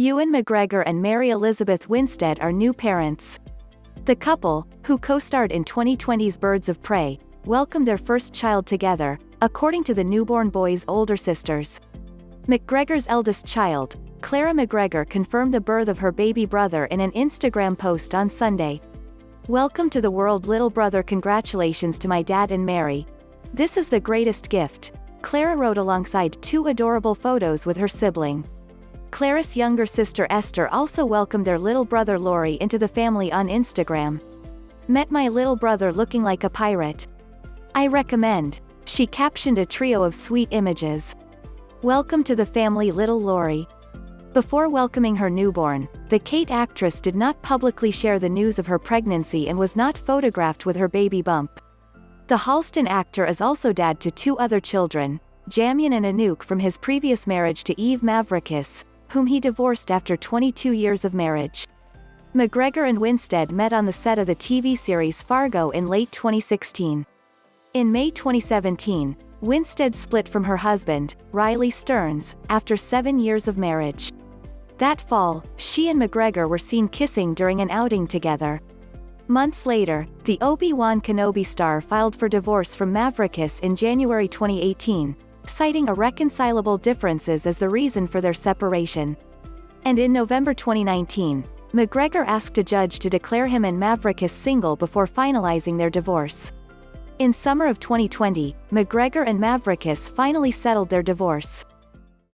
Ewan McGregor and Mary Elizabeth Winstead are new parents. The couple, who co-starred in 2020's Birds of Prey, welcomed their first child together, according to the newborn boy's older sisters. McGregor's eldest child, Clara McGregor confirmed the birth of her baby brother in an Instagram post on Sunday. Welcome to the world little brother congratulations to my dad and Mary. This is the greatest gift. Clara wrote alongside two adorable photos with her sibling. Clara's younger sister Esther also welcomed their little brother Laurie into the family on Instagram. Met my little brother looking like a pirate. I recommend. She captioned a trio of sweet images. Welcome to the family little Laurie. Before welcoming her newborn, the Kate actress did not publicly share the news of her pregnancy and was not photographed with her baby bump. The Halston actor is also dad to two other children, Jamyan and Anouk from his previous marriage to Eve Mavrakis, whom he divorced after 22 years of marriage. McGregor and Winstead met on the set of the TV series Fargo in late 2016. In May 2017, Winstead split from her husband, Riley Stearns, after seven years of marriage. That fall, she and McGregor were seen kissing during an outing together. Months later, the Obi-Wan Kenobi star filed for divorce from Mavrakis in January 2018, citing irreconcilable differences as the reason for their separation. And in November 2019, McGregor asked a judge to declare him and Mavrakis single before finalizing their divorce. In summer of 2020, McGregor and Mavrakis finally settled their divorce.